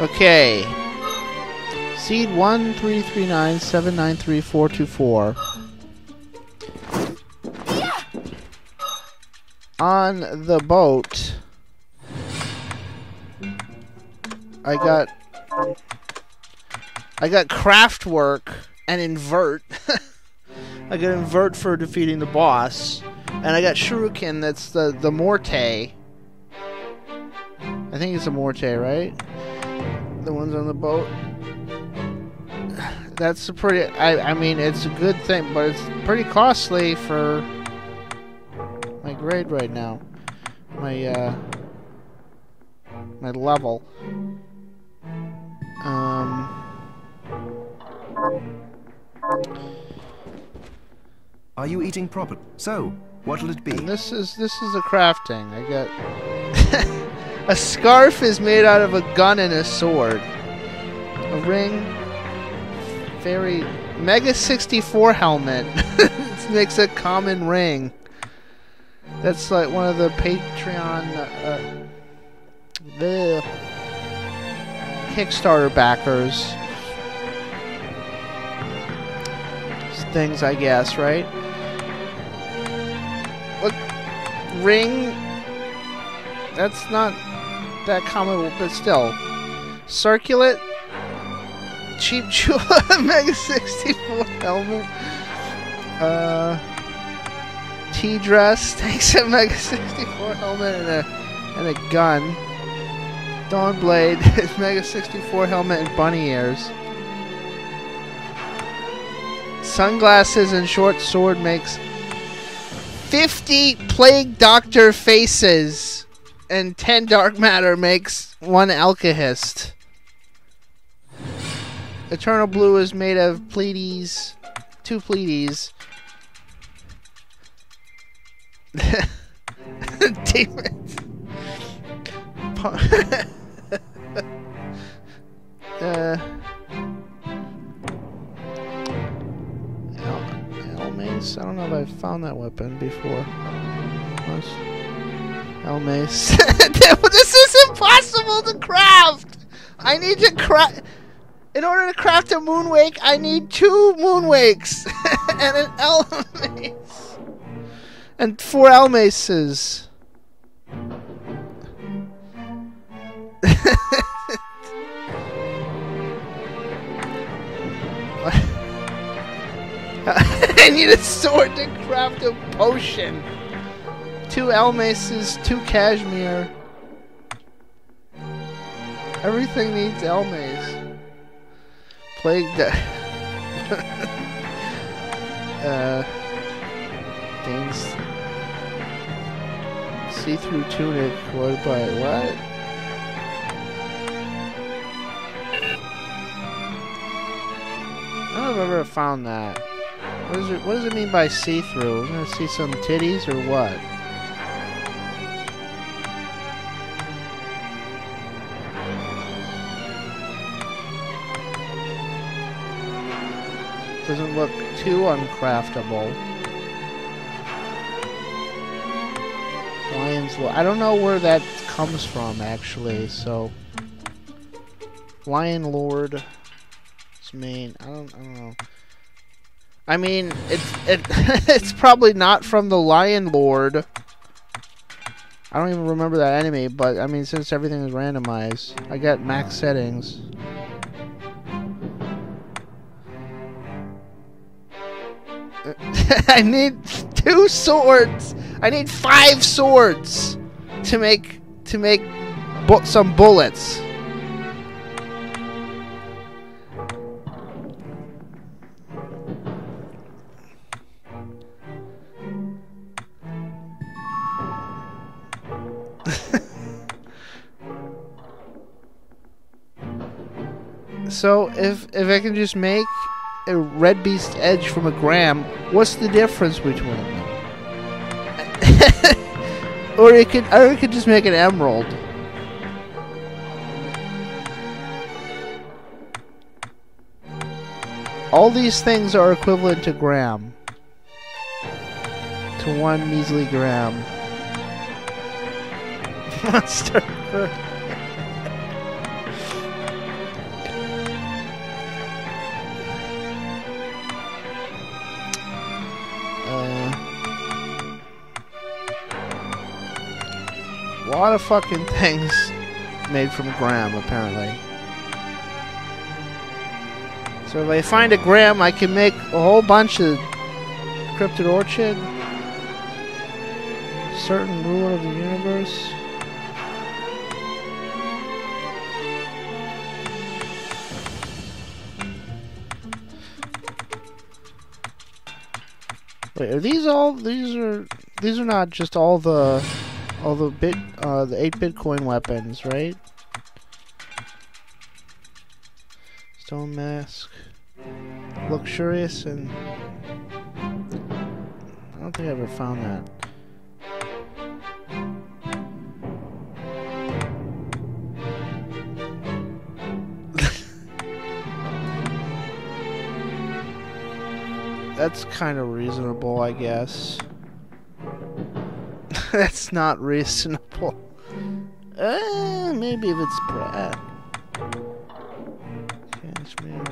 Okay. Seed one three three nine seven nine three four two four. On the boat, I got I got craft work and invert. I got invert for defeating the boss, and I got shuriken. That's the the morte. I think it's a morte, right? The ones on the boat. That's a pretty. I I mean, it's a good thing, but it's pretty costly for my grade right now. My uh, my level. Um. Are you eating proper? So, what'll it be? And this is this is a crafting. I got a scarf is made out of a gun and a sword. A ring, very Mega 64 helmet. it makes a common ring. That's like one of the Patreon uh, the Kickstarter backers things, I guess, right? Look, ring. That's not that common, but still. Circulate. Cheap Chula Mega 64 helmet. Uh. T dress takes a Mega 64 helmet and a, and a gun. Dawn Blade, Mega 64 helmet and bunny ears. Sunglasses and short sword makes 50 Plague Doctor faces, and 10 Dark Matter makes one Alkahest. Eternal Blue is made of Pleiades, two Pleiades. Demons. uh. I don't know if I've found that weapon before. Once. Elmace. this is impossible to craft! I need to craft... In order to craft a Moonwake, I need two Moonwakes! and an L Elmace! And four Elmaces. I need a sword to craft a potion. Two Elmaces, two Cashmere. Everything needs Elmace. Plague uh, gains see-through tunic. What by what? I don't I've ever found that. What, it, what does it mean by see-through? I'm gonna see some titties or what? Doesn't look too uncraftable. Lion's. I don't know where that comes from, actually, so... Lion Lord... It's main. I don't, I don't know. I mean, it's it, it's probably not from the Lion Lord. I don't even remember that enemy, but I mean, since everything is randomized, I got max settings. I need two swords. I need five swords to make to make bu some bullets. so if if I can just make a red beast edge from a gram, what's the difference between them? or it could or it could just make an emerald. All these things are equivalent to gram. To one measly gram. Monster. Lot of fucking things made from gram, apparently. So if I find a gram, I can make a whole bunch of Cryptid Orchid. Certain ruler of the universe. Wait, are these all? These are these are not just all the all the bit uh, the eight Bitcoin weapons, right? Stone mask, luxurious, and I don't think I ever found that. That's kind of reasonable, I guess. That's not reasonable. Uh, maybe if it's Brad. Cashmere.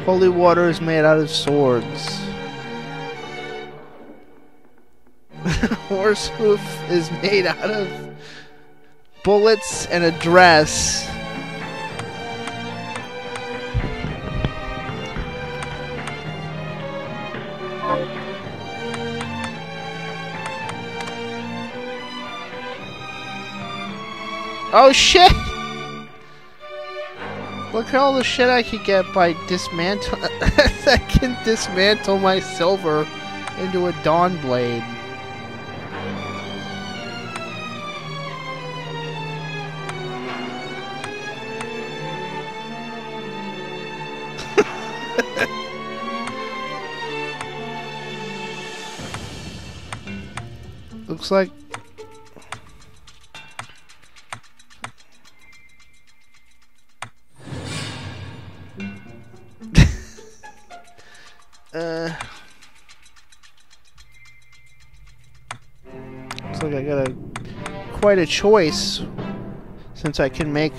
Holy water is made out of swords. Horse hoof is made out of bullets and a dress. Oh shit! Look at all the shit I could get by dismantle. I can dismantle my silver into a dawn blade. Looks like uh Looks like I got a quite a choice since I can make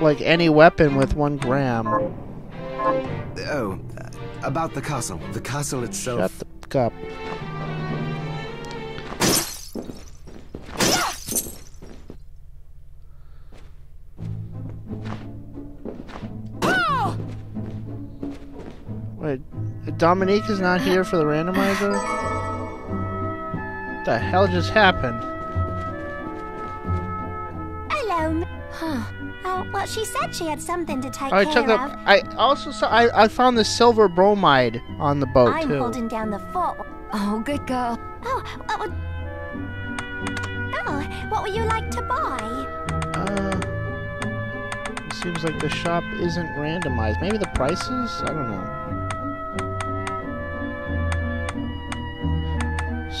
like any weapon with one gram. Oh, uh, about the castle. The castle itself. Shut the fuck up. Dominique is not here for the randomizer? What the hell just happened? Hello. Huh. Oh, well, she said she had something to take I care took of. I also saw. I, I found the silver bromide on the boat I'm too. holding down the fort. Oh, good girl. Oh, what would... Oh, what would you like to buy? Uh, it seems like the shop isn't randomized. Maybe the prices? I don't know.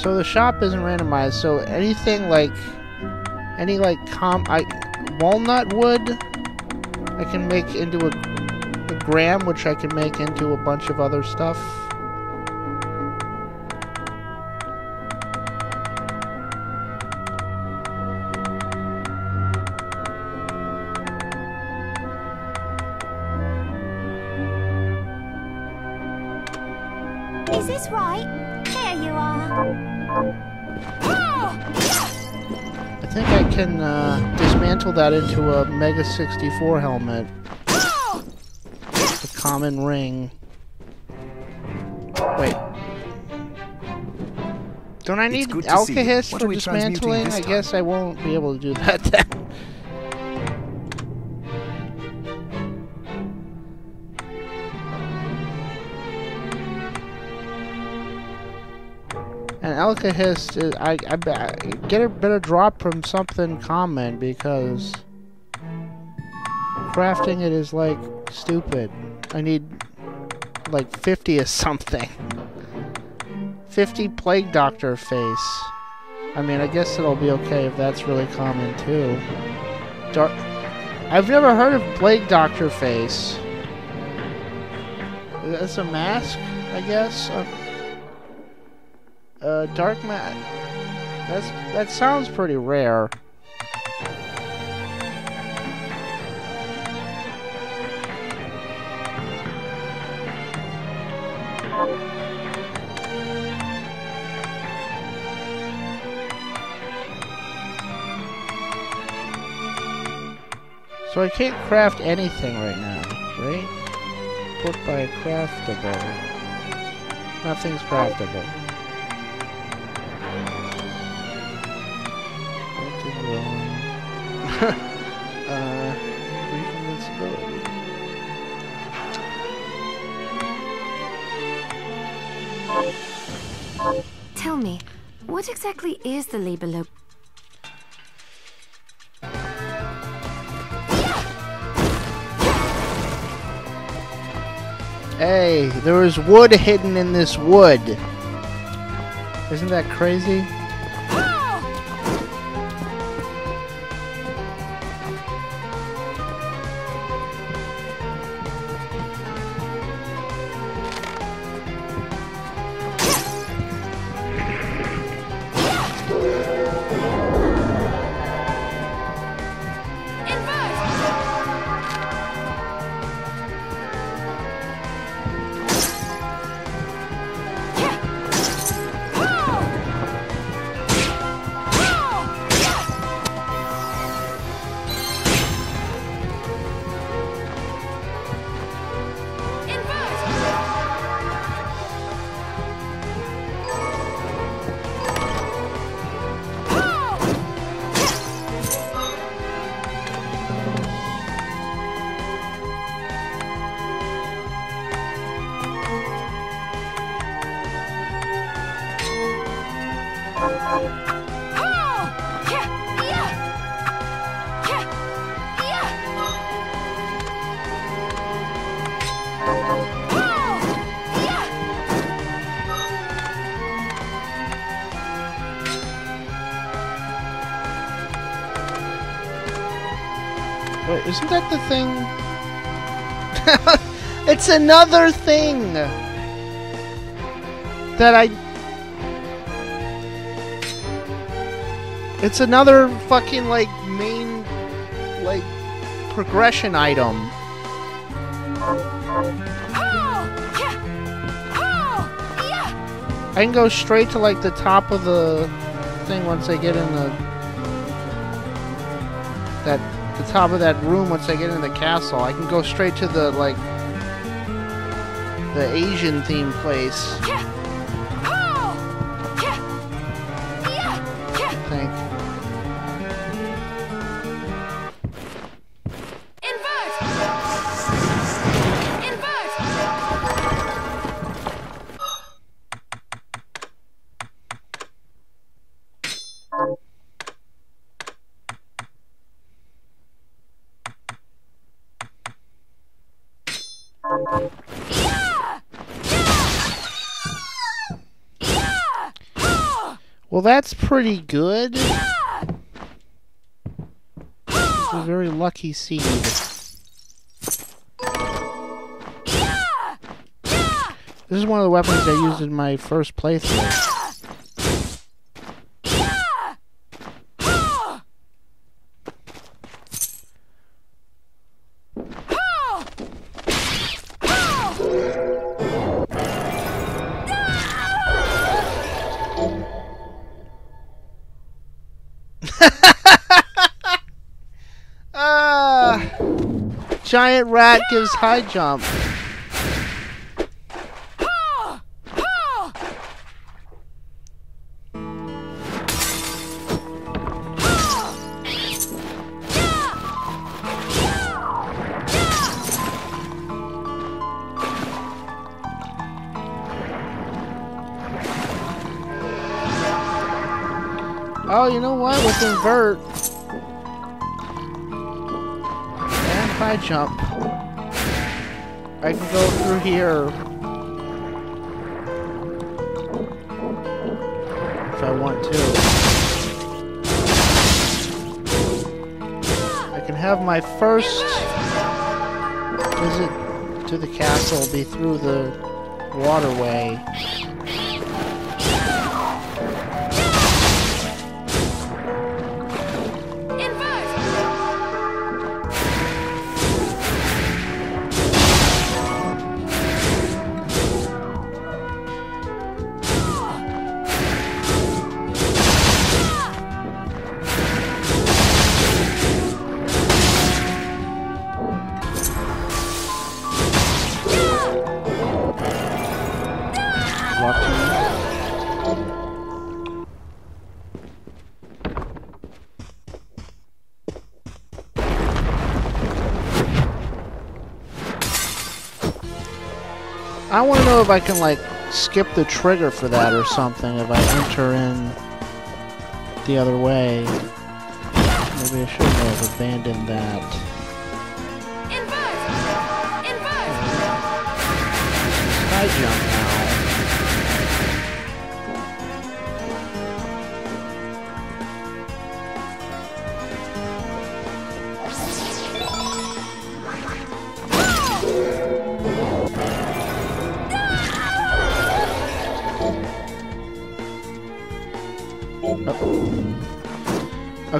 So the shop isn't randomized. So anything like any like com I walnut wood I can make into a, a gram, which I can make into a bunch of other stuff. Is this right? Here you are. I think I can uh, dismantle that into a Mega 64 helmet. The common ring. Wait. Don't I need good to see you. Alkahest What for are we transmuting dismantling? I guess I won't be able to do that then. Alkahest, is, I, I, I get a better drop from something common because crafting it is like stupid. I need like 50 or something. 50 Plague Doctor face. I mean, I guess it'll be okay if that's really common too. Dark. I've never heard of Plague Doctor face. That's a mask, I guess. Uh, uh, dark mat. That's that sounds pretty rare. So I can't craft anything right now, right? Put by craftable. Nothing's craftable. Uh, invincibility. Tell me, what exactly is the Libelo? Hey, there is wood hidden in this wood. Isn't that crazy? Isn't that the thing? it's another thing that I. It's another fucking like main like progression item. I can go straight to like the top of the thing once I get in the the top of that room once I get in the castle. I can go straight to the like the Asian theme place. That's pretty good. It's a very lucky seed. This is one of the weapons I used in my first playthrough. Rat gives high jump. Jump, I can go through here if I want to. I can have my first visit to the castle be through the waterway. If I can like skip the trigger for that or something if I enter in the other way. Maybe I shouldn't have abandoned that.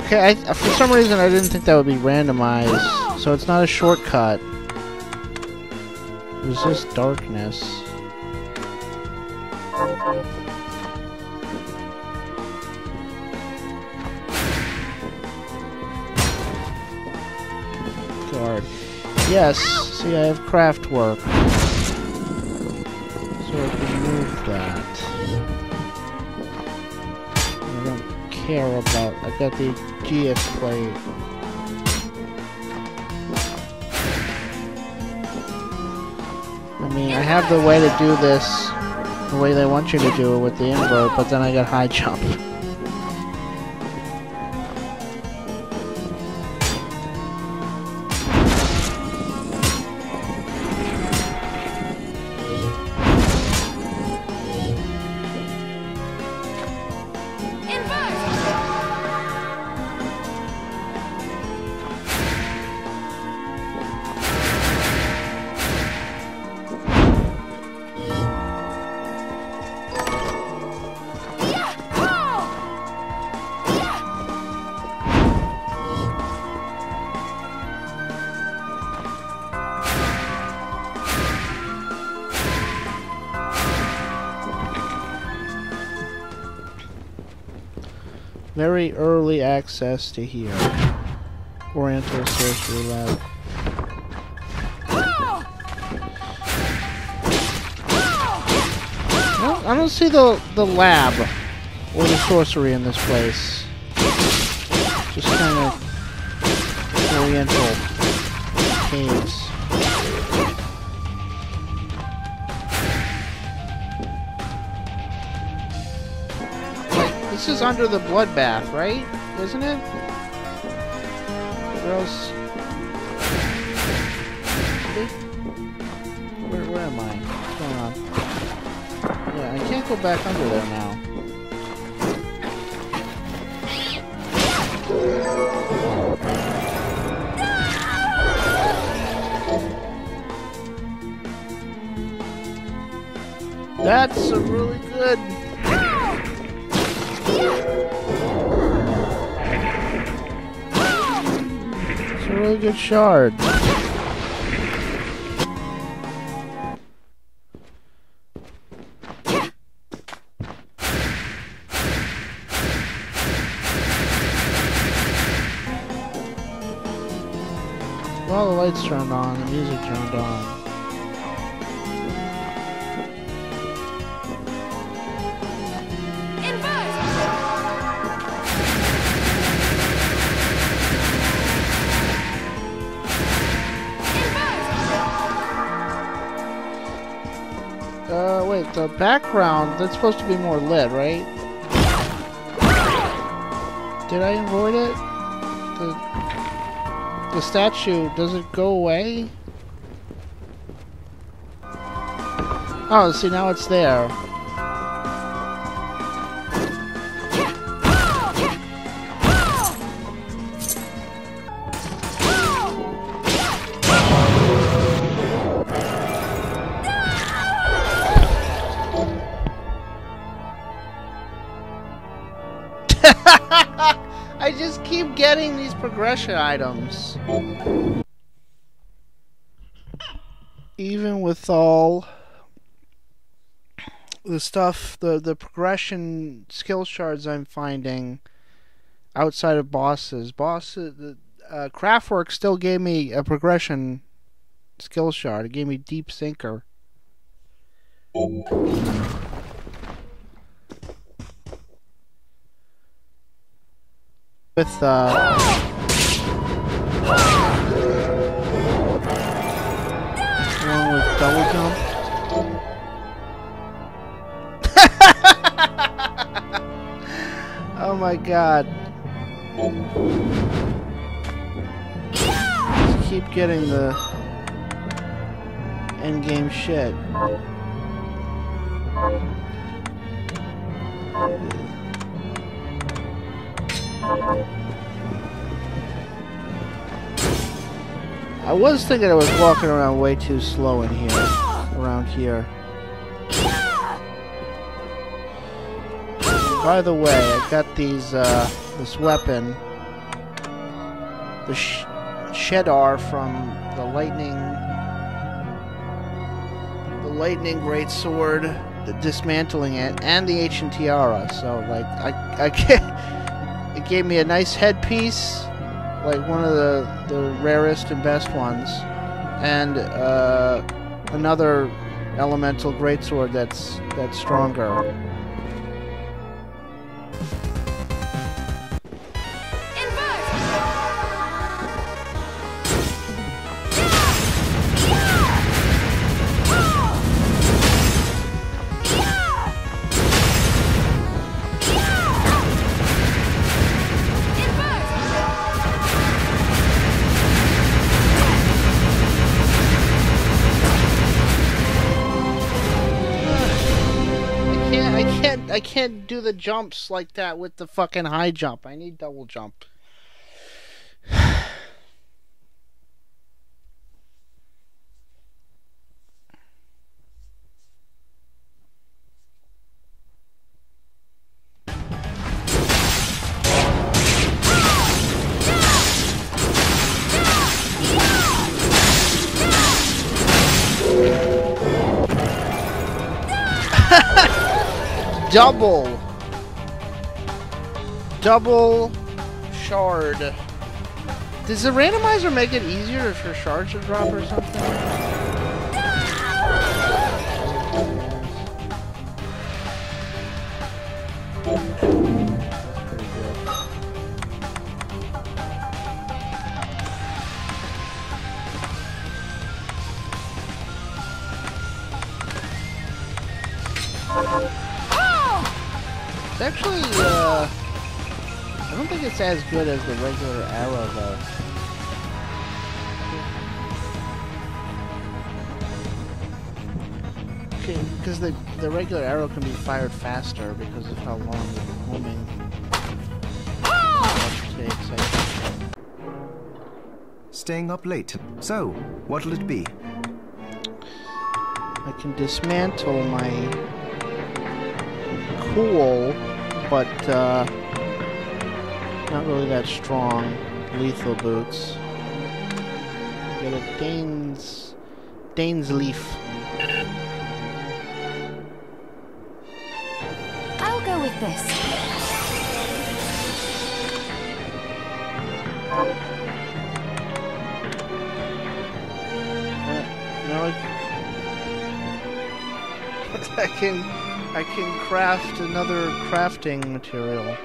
Okay, I, uh, for some reason I didn't think that would be randomized, so it's not a shortcut. Resist darkness. Guard. Yes, see I have craft work. So I can move that. I don't care about I got the GS plate. I mean, I have the way to do this the way they want you to do it with the invert, but then I got high jump. access to here. Oriental Sorcery Lab. I don't, see the the lab or the sorcery in this place. Just kind of Oriental caves. This is under the bloodbath, right? Isn't it? Where else? Where, where am I? What's going on? Yeah, I can't go back under there now. That's a really good. Really good shard. Background, that's supposed to be more lit, right? Did I avoid it? The, the statue, does it go away? Oh, see, now it's there. Progression items. Even with all the stuff, the, the progression skill shards I'm finding outside of bosses, bosses, the uh, Craftwork still gave me a progression skill shard. It gave me Deep Sinker. with uh Wrong with double jump. oh my god. Just keep getting the end game shit. Yeah. I was thinking I was walking around way too slow in here, around here. By the way, I got these, uh, this weapon, the sh Shedar from the lightning, the lightning great sword, the dismantling it, and the ancient tiara. So, like, I, I it gave me a nice headpiece, like one of the the rarest and best ones, and uh, another elemental greatsword that's that's stronger. The jumps like that with the fucking high jump. I need double jump. Double. Double shard. Does the randomizer make it easier for shards to drop or something? Actually, uh, don't think it's as good as the regular arrow, though. Okay, because the, the regular arrow can be fired faster because of how long the homing takes. I think. Staying up late. So, what'll it be? I can dismantle my cool, but uh, not really that strong lethal boots. Get a Dane's Dane's leaf. I'll go with this. Uh, now I, I can I can craft another crafting material.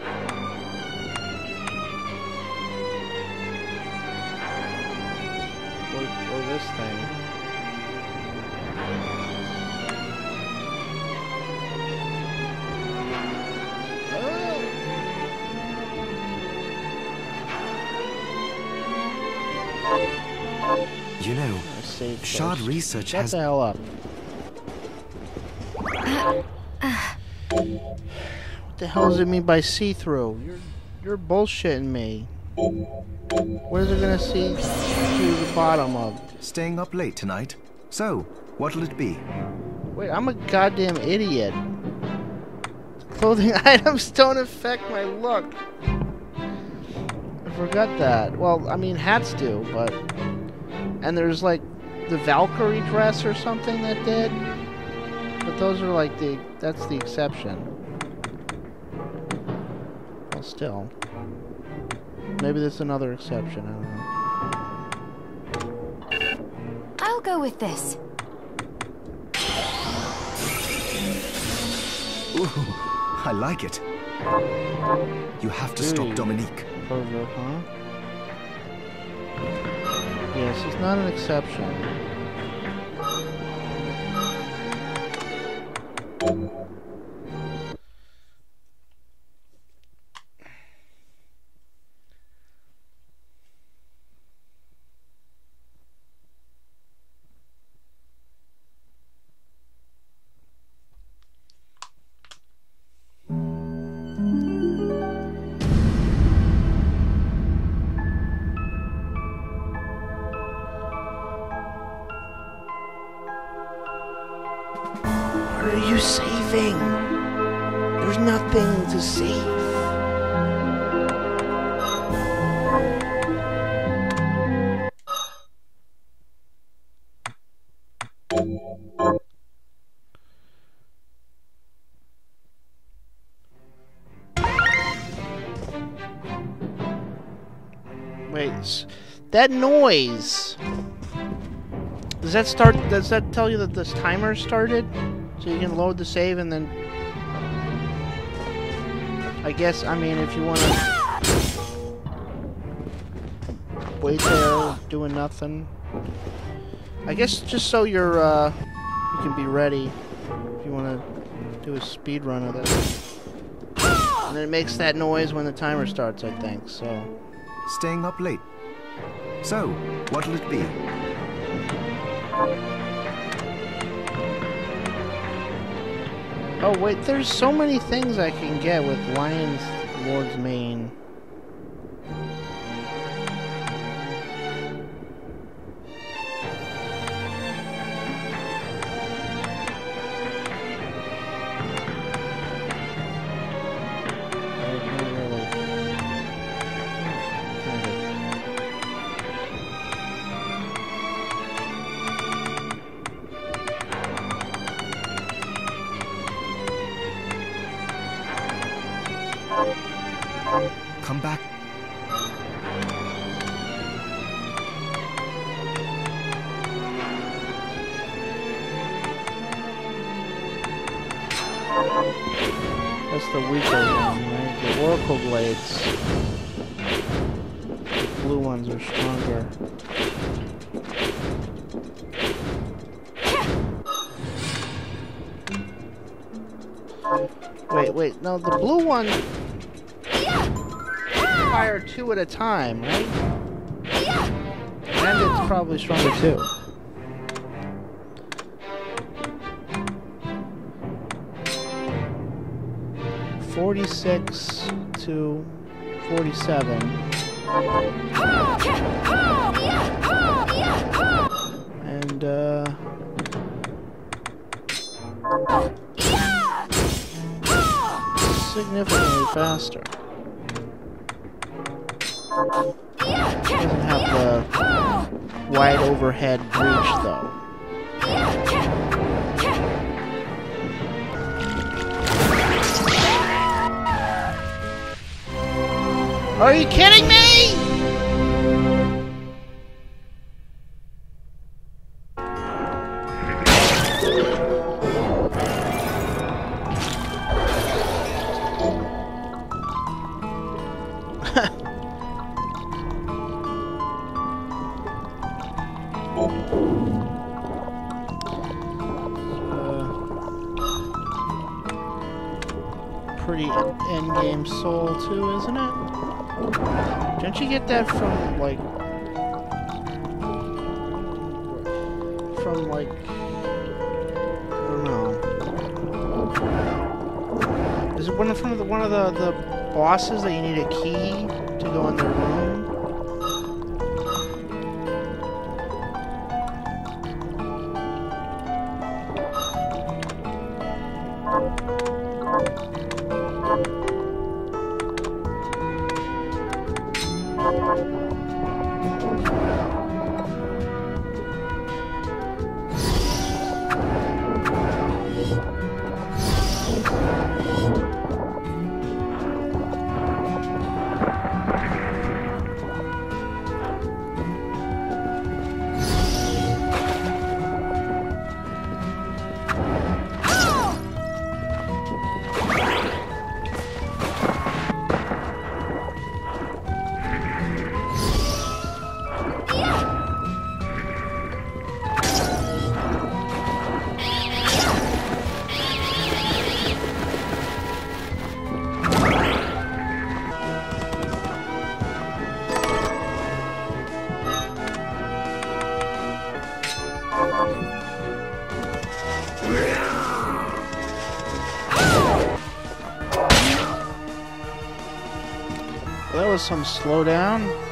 This thing. You know, Shard first. Research Shut has the hell up. What the hell does it mean by see-through? You're you're bullshitting me. What is it gonna see to the bottom of? staying up late tonight. So, what'll it be? Wait, I'm a goddamn idiot. Clothing items don't affect my look. I forgot that. Well, I mean hats do, but and there's like the Valkyrie dress or something that did. But those are like the that's the exception. Well, still. Maybe there's another exception. I don't know. I'll go with this. Ooh, I like it. You have to Do stop you? Dominique. Pervert, huh? Yes, it's not an exception. That noise. Does that start? Does that tell you that this timer started? So you can load the save and then. I guess. I mean, if you want to wait there doing nothing. I guess just so you're uh, you can be ready if you want to do a speed run of this. And then it makes that noise when the timer starts. I think so. Staying up late. So, what'll it be? Oh wait, there's so many things I can get with Lion's Lord's Mane. One fire two at a time, right? And it's probably stronger too. Forty-six to forty-seven. Faster. Doesn't have the wide overhead breach though. Are you kidding me? Some slowdown.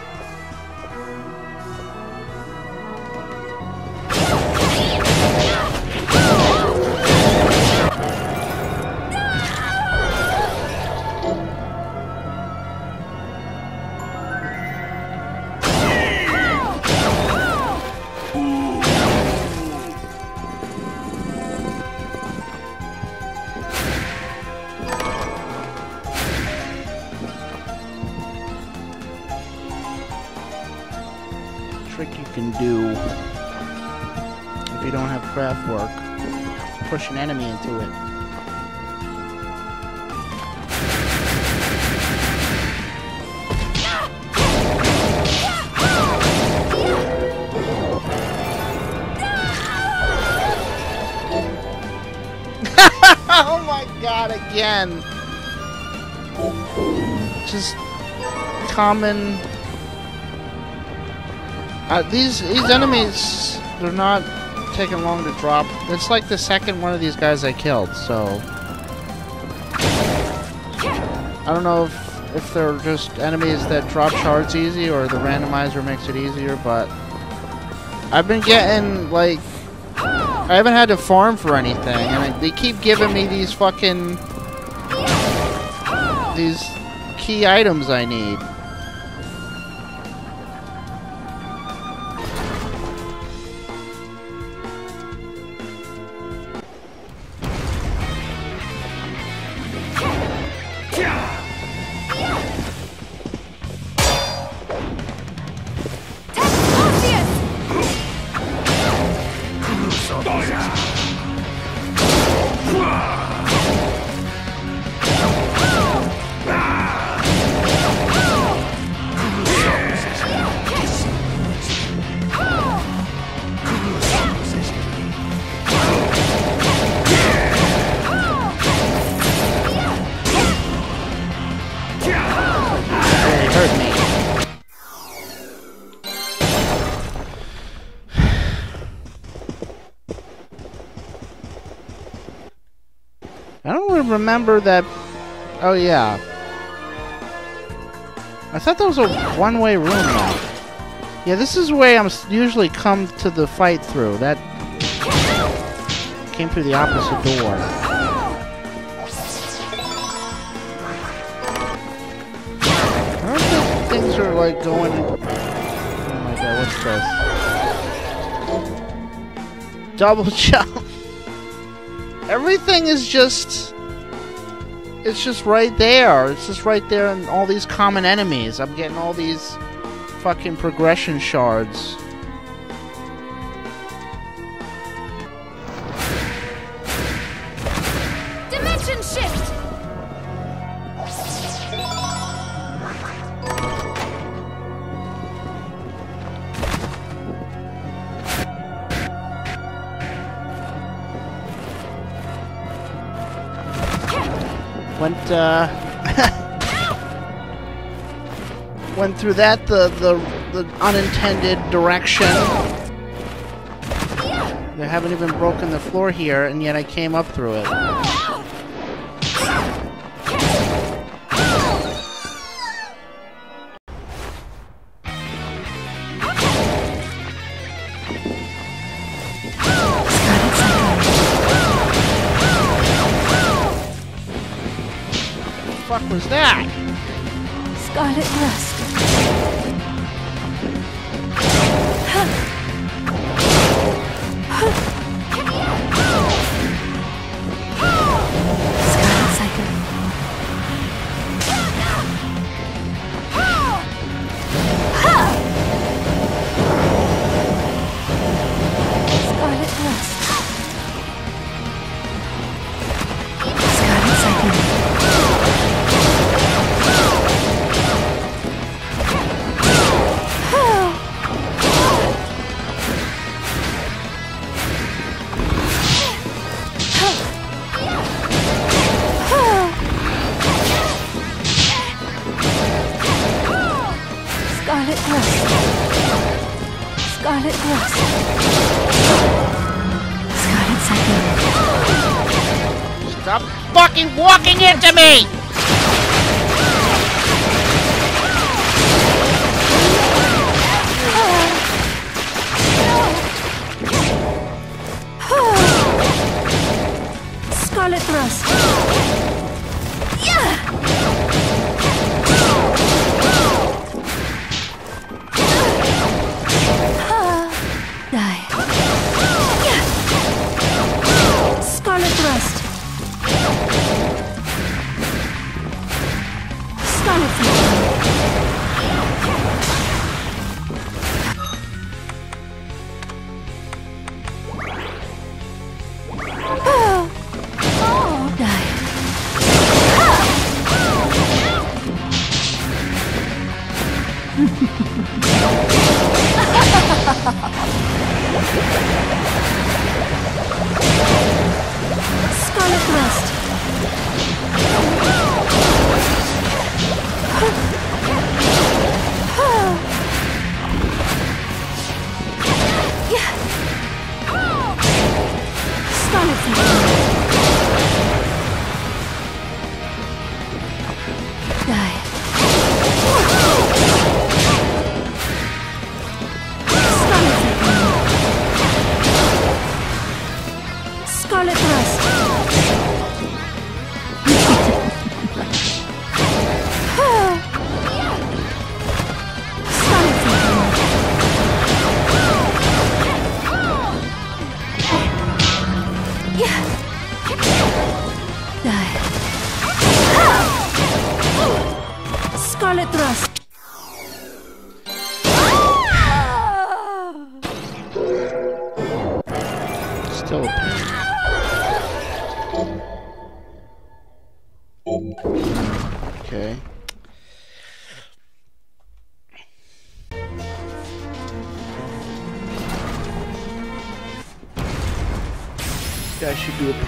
Push an enemy into it. oh my god, again! Just common. Uh, these these enemies, they're not taking long to drop. It's like the second one of these guys I killed, so I don't know if if they're just enemies that drop shards easy or the randomizer makes it easier, but I've been getting like I haven't had to farm for anything, and I, they keep giving me these fucking these key items I need. Remember that. Oh yeah. I thought that was a one-way room now. Yeah, this is the way I'm usually come to the fight through. That came through the opposite door. I think things are like going. Oh my god, what's this? Double jump. Everything is just. It's just right there. It's just right there in all these common enemies. I'm getting all these fucking progression shards. Uh went through that the the the unintended direction. They haven't even broken the floor here, and yet I came up through it. Was that? Scarlet Rust. Stop fucking walking into me! Scarlet Rust.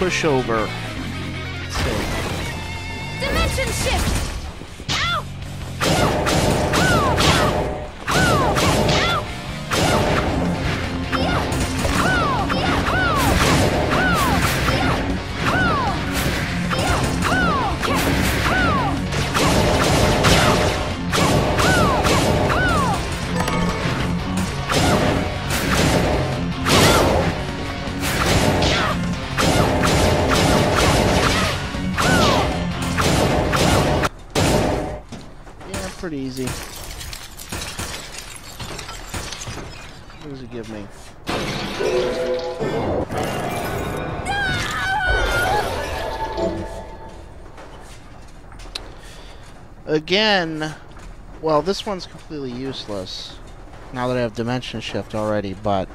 Pushover. Again, well, this one's completely useless now that I have dimension shift already, but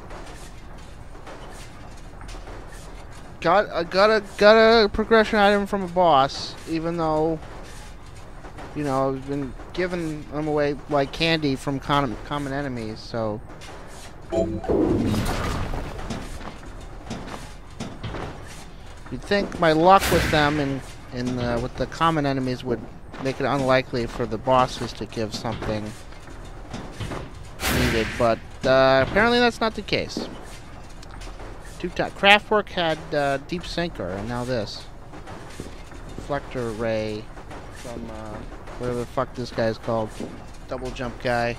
got I got a got a progression item from a boss, even though you know, I've been giving them away like candy from con common enemies, so. You'd think my luck with them and in the, uh, with the common enemies would make it unlikely for the bosses to give something needed, but uh, apparently that's not the case. Craftwork had uh, Deep Sinker, and now this. Reflector Ray from uh, whatever the fuck this guy's called. Double jump guy.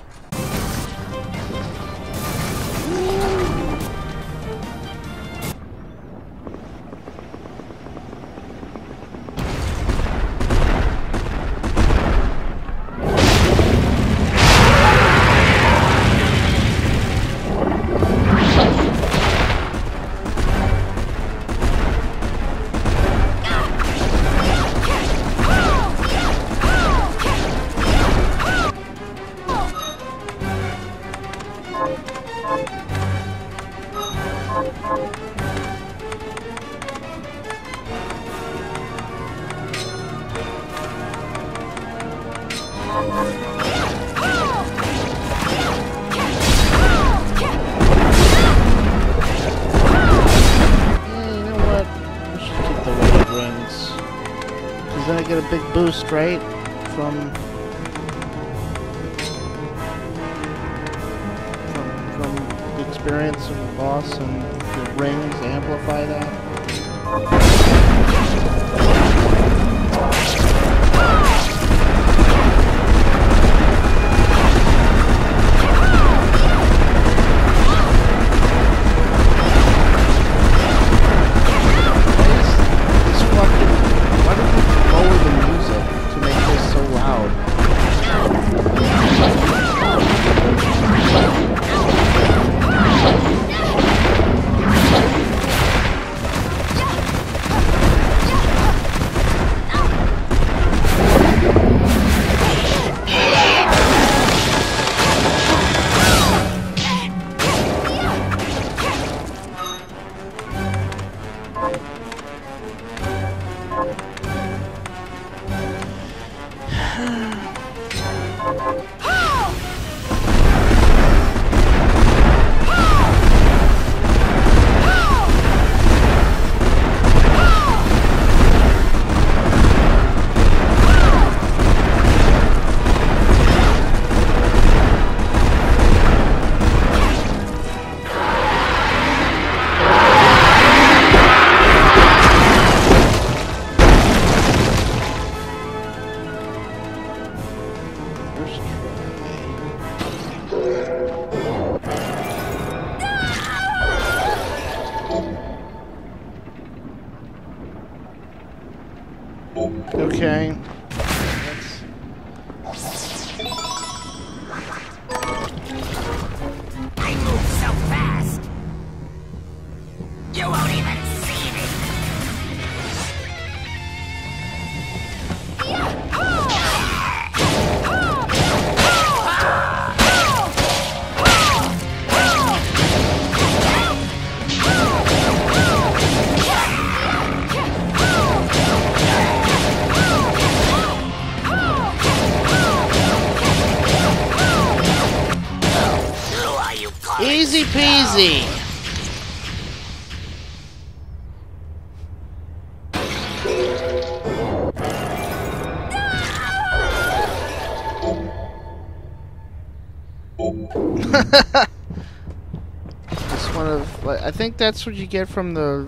Think that's what you get from the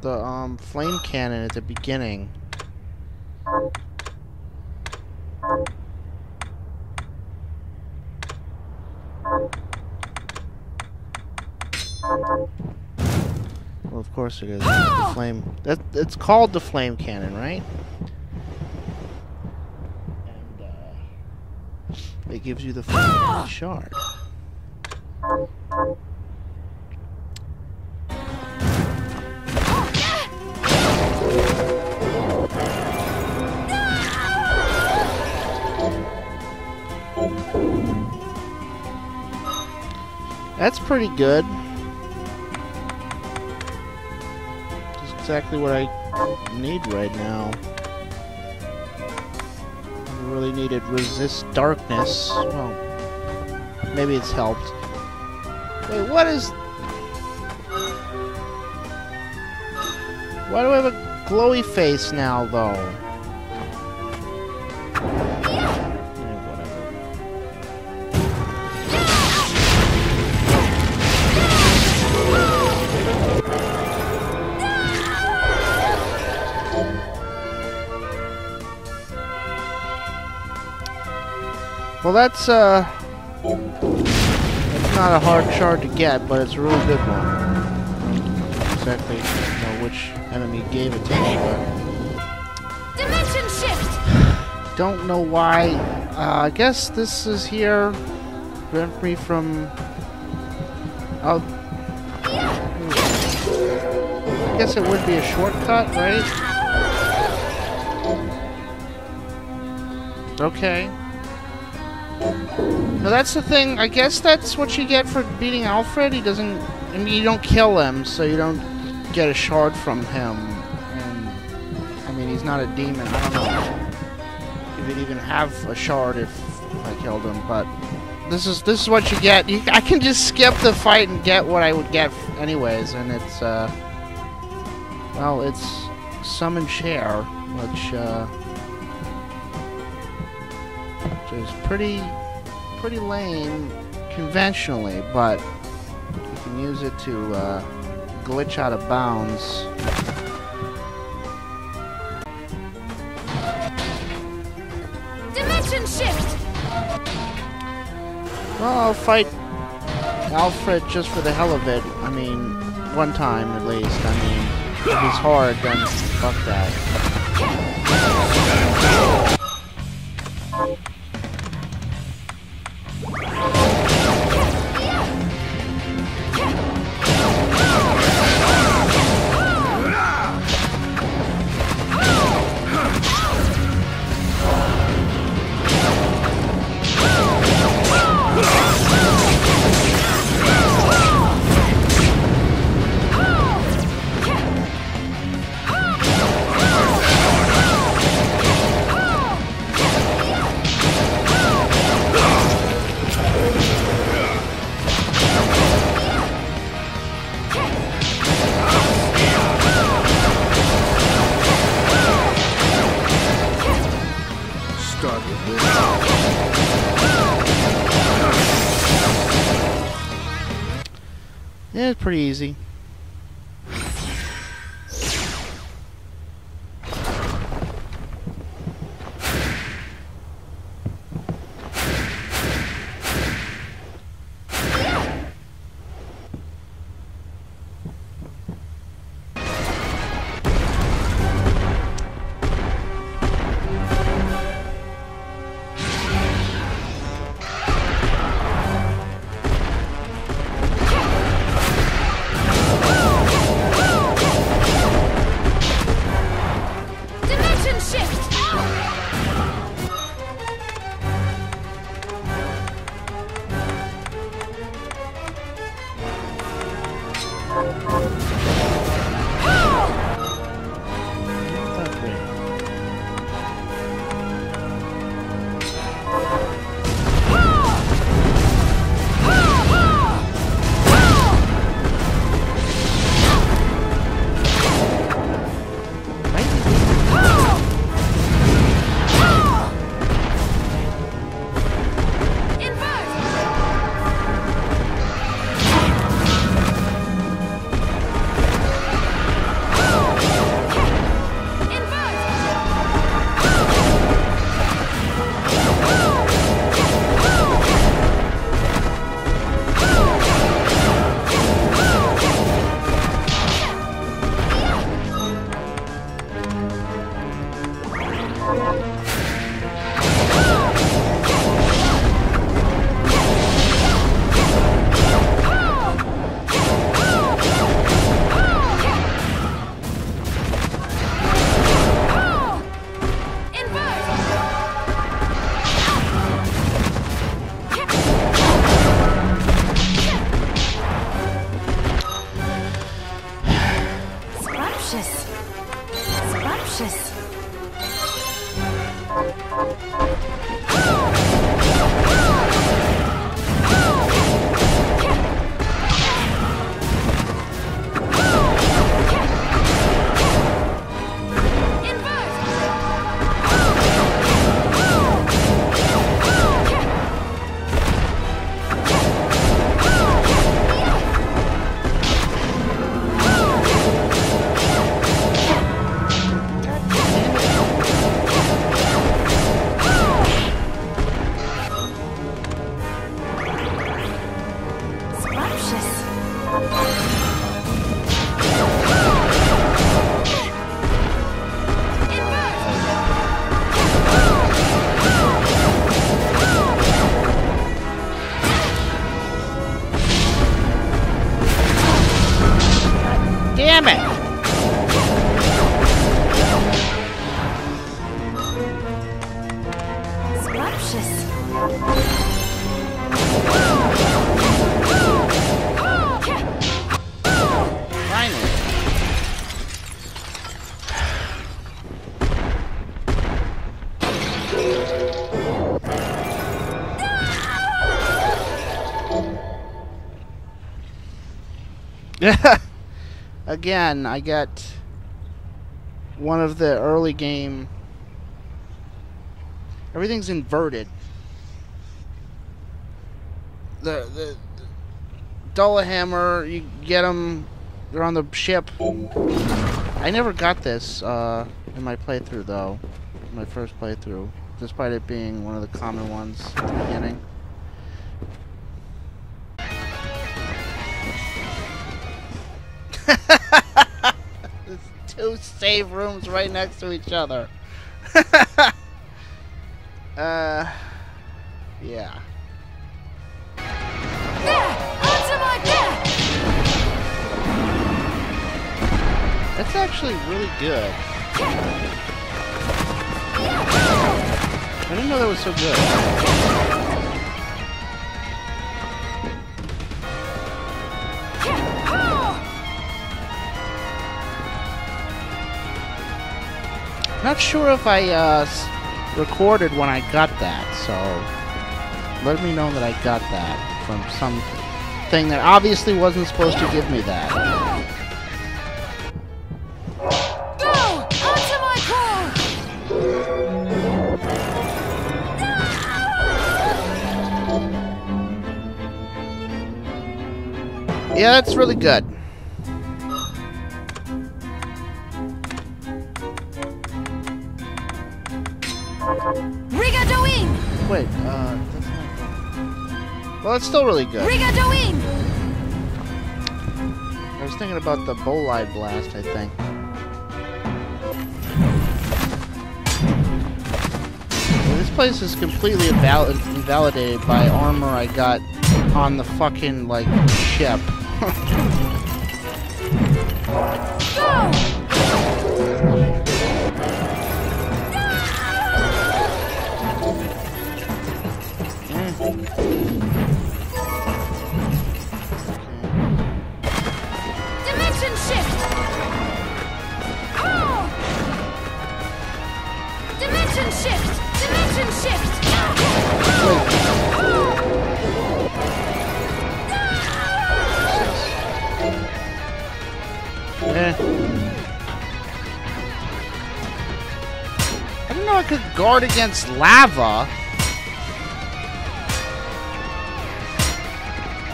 the um flame cannon at the beginning. Well, of course it is. The flame. That it's called the flame cannon, right? And uh, it gives you the flame shard. Pretty good. Just exactly what I need right now. I really needed resist darkness. Well, maybe it's helped. Wait, what is... Why do I have a glowy face now, though? Well, that's, uh... It's not a hard shard to get, but it's a really good one. Exactly know which enemy gave it to me, but... Dimension shift! Don't know why. Uh, I guess this is here. Prevent me from... Oh. I guess it would be a shortcut, right? Okay. No, that's the thing. I guess that's what you get for beating Alfred. He doesn't. I mean, you don't kill him, so you don't get a shard from him. And I mean, he's not a demon. I don't know if he'd even have a shard if, I killed him. But this is this is what you get. You, I can just skip the fight and get what I would get anyways, and it's uh, well, it's summon chair, which uh, is pretty pretty lame conventionally, but you can use it to uh, glitch out of bounds. Dimension shift! Well, I'll fight Alfred just for the hell of it. I mean, one time at least. I mean, if he's hard, then fuck that. Pretty easy. Again, I get one of the early game. Everything's inverted. The the, the Dullahammer, you get them. They're on the ship. I never got this uh, in my playthrough though. My first playthrough, despite it being one of the common ones at the beginning. Save rooms right next to each other. uh, yeah. Onto my deck! That's actually really good. I didn't know that was so good. Not sure if I uh, recorded when I got that, so let me know that I got that from some thing that obviously wasn't supposed to give me that. Go! Onto my core! Yeah, that's really good. It's still really good. Rigadoing! I was thinking about the Bolide Blast, I think. This place is completely inval- invalidated by armor I got on the fucking, like, ship. Go! Guard against lava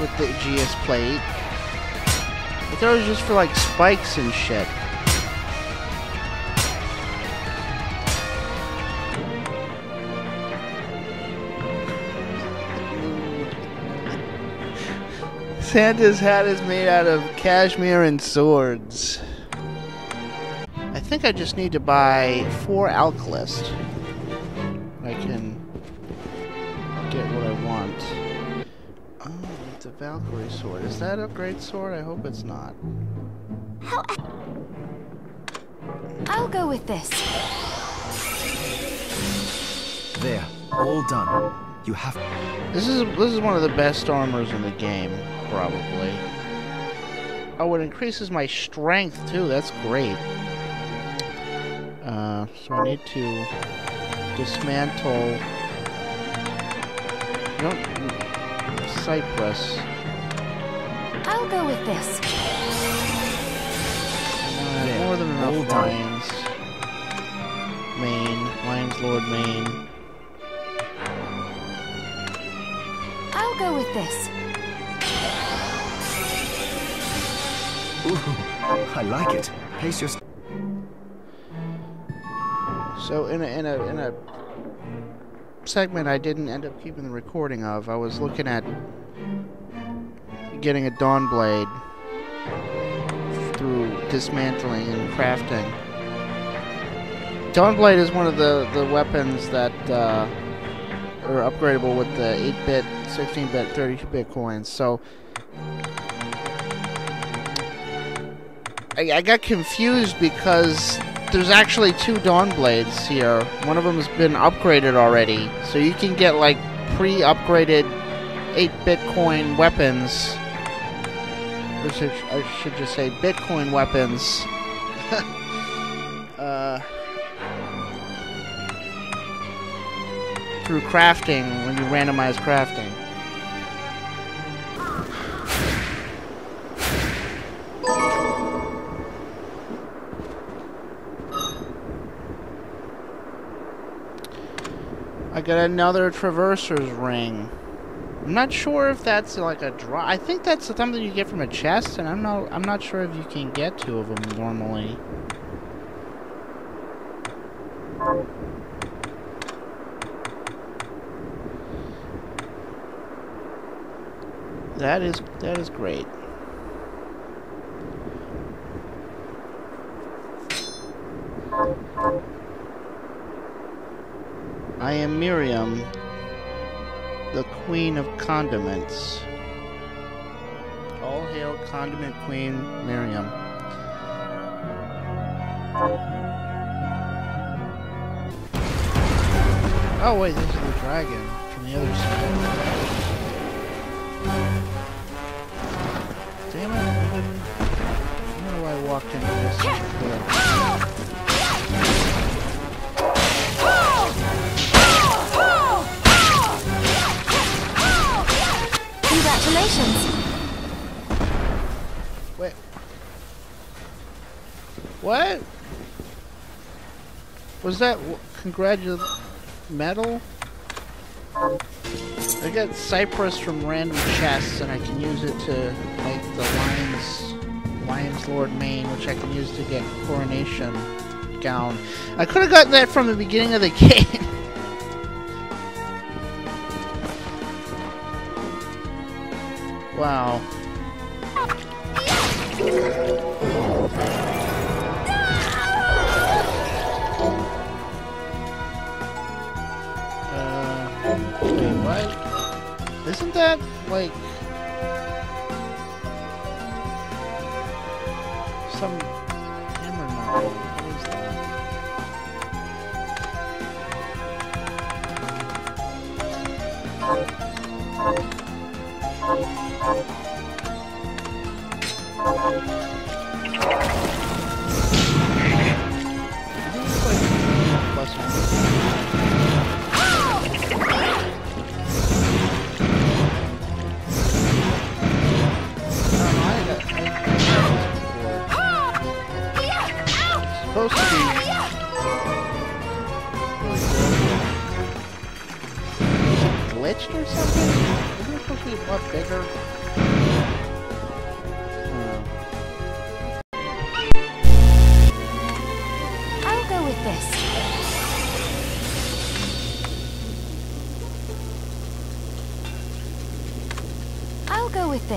with the GS plate. I thought it was just for like spikes and shit. Santa's hat is made out of cashmere and swords. I think I just need to buy four Alkahest. Valkyrie sword. Is that a great sword? I hope it's not. How... I'll go with this. There, all done. You have. This is this is one of the best armors in the game, probably. Oh, it increases my strength too. That's great. Uh, so I need to dismantle. No, Cypress. I'll go with this. Uh, There, more than enough all done. lions. Main, Lions Lord Mane. I'll go with this. Ooh, I like it. Pace your. So in a in a in a segment I didn't end up keeping the recording of, I was looking at getting a Dawn Blade through dismantling and crafting. Dawn Blade is one of the, the weapons that uh, are upgradable with the 8-bit, 16-bit, 32-bit coins. So I, I got confused because there's actually two Dawn Blades here. One of them has been upgraded already, so you can get like pre-upgraded 8 Bitcoin weapons. Or should, I should just say Bitcoin weapons. uh, through crafting when you randomize crafting. I got another Traverser's Ring. I'm not sure if that's like a draw. I think that's something you get from a chest, and I'm not. I'm not sure if you can get two of them normally. That is that is great. I am Miriam, the queen of condiments. All hail condiment queen Miriam. Oh wait, this is the dragon from the other side. Damn it, I know why I walked into this. Congratulations. Wait. What? Was that congratul metal? I got cypress from random chests, and I can use it to make the lions, lions lord mane, which I can use to get coronation gown. I could have gotten that from the beginning of the game. Wow. Uh, wait, what? Isn't that like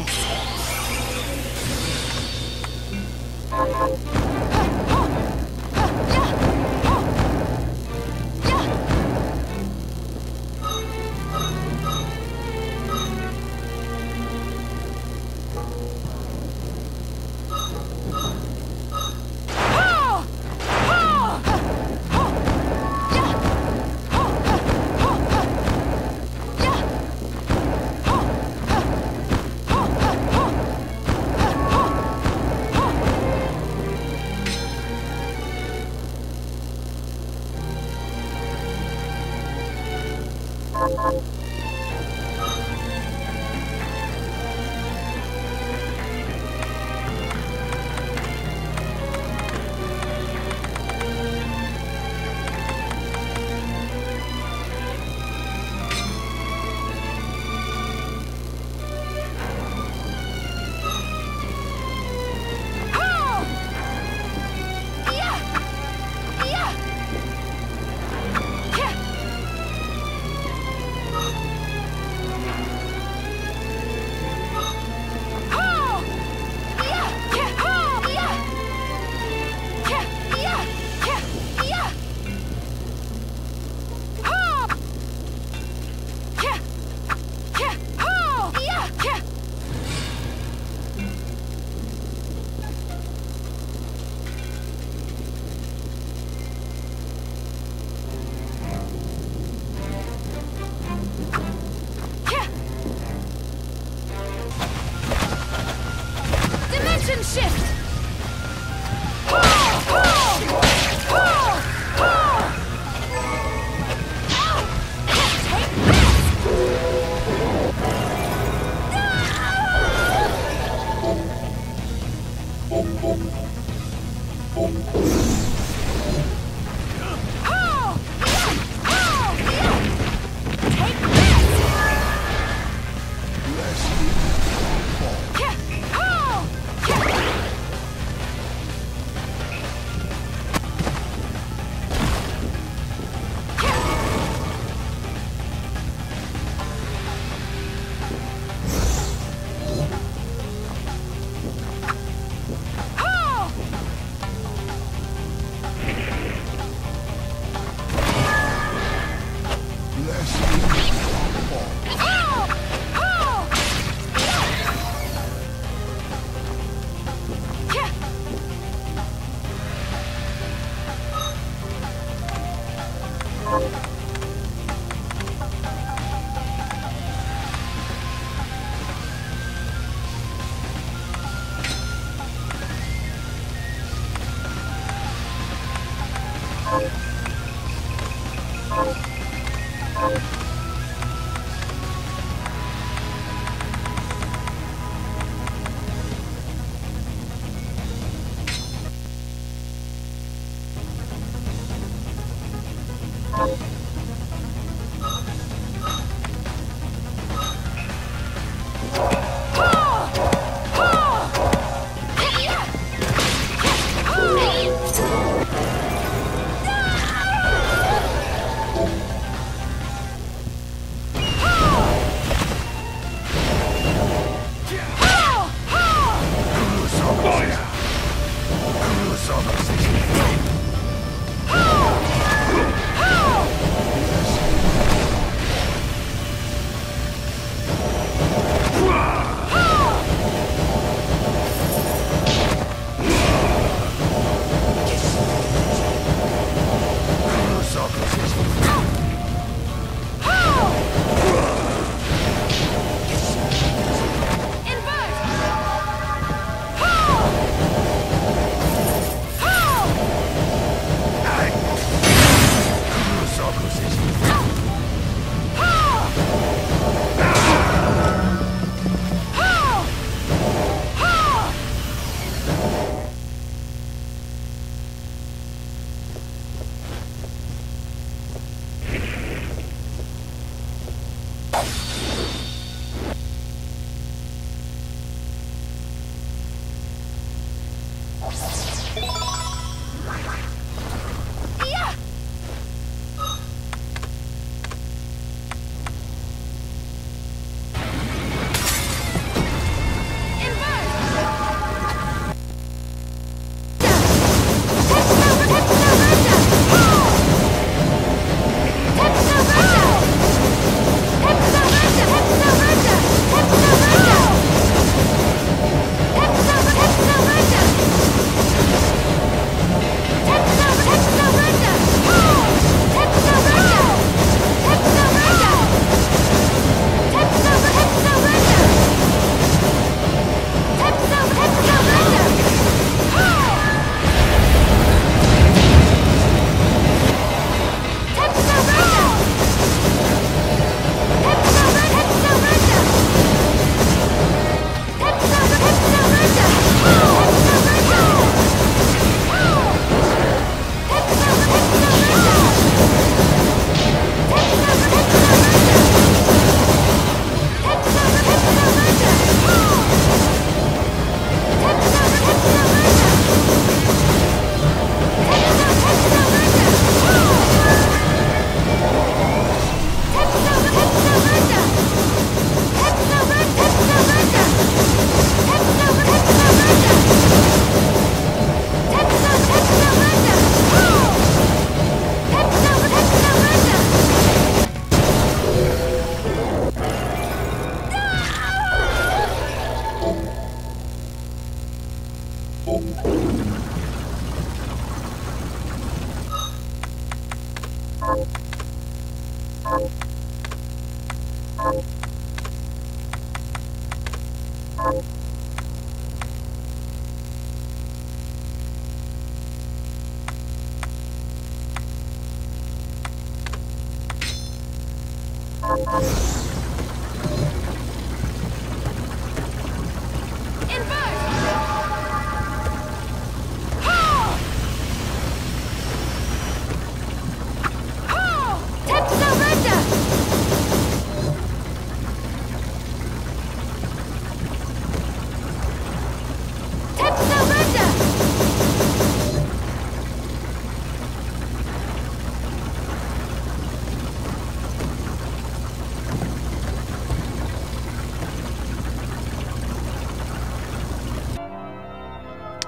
this.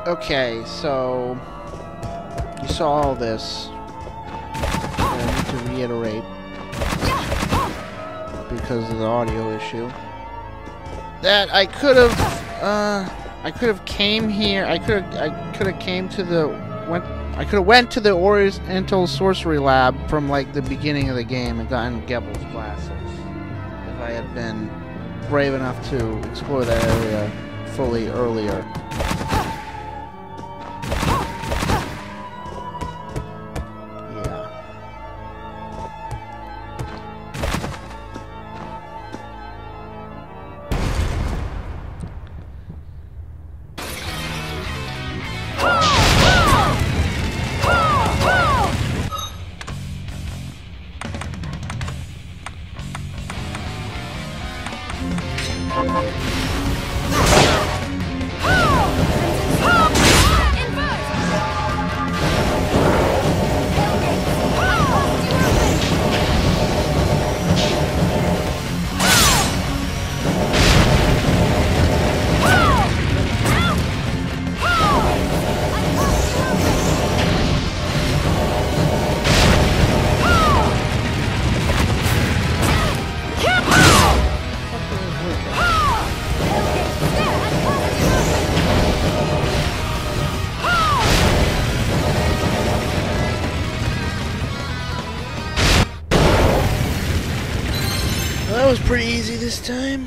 Okay, so you saw all this. I need to reiterate because of the audio issue that I could have uh I could have came here. I could have I could have came to the went I could have went to the Oriental Sorcery Lab from like the beginning of the game and gotten Gebel's glasses if I had been brave enough to explore that area fully earlier. This time.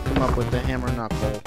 fuck him up with the hammer knuckle.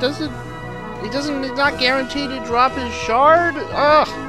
doesn't. He doesn't. He's not guaranteed to drop his shard. Ugh.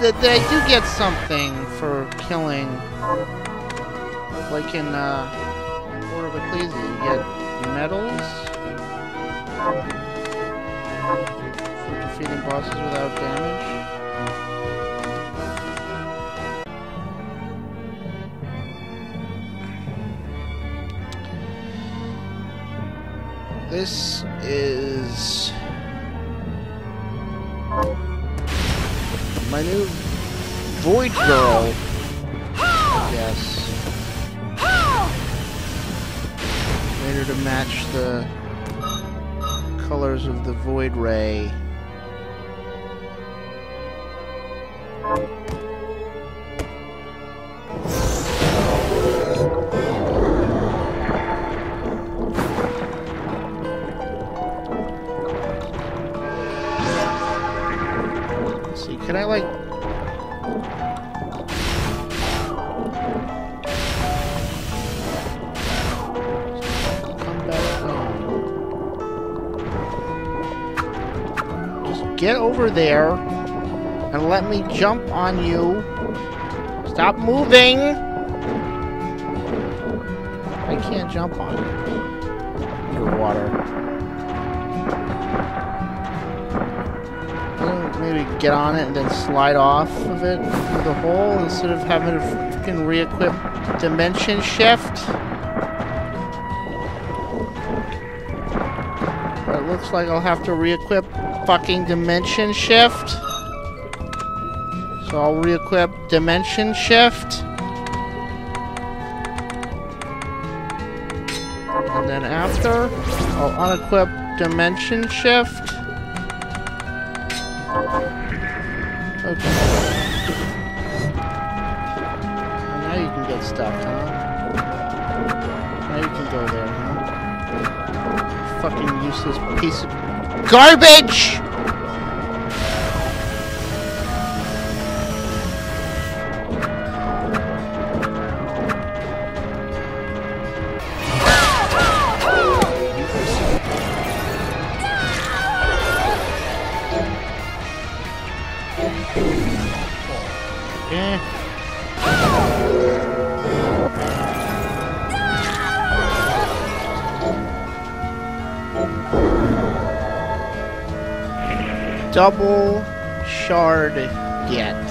I do get something for killing, like in uh, Order of Ecclesia, you get medals for defeating bosses without damage. This Girl. Yes. Her to match the colors of the Void Ray. Let me jump on you. Stop moving! I can't jump on you. Your water. Maybe get on it and then slide off of it through the hole instead of having to freaking re-equip dimension shift. But it looks like I'll have to re-equip fucking dimension shift. So I'll re-equip dimension shift. And then after, I'll unequip dimension shift. Okay. Now you can get stuck, huh? Now you can go there, huh? Fucking useless piece of garbage! Double shard get.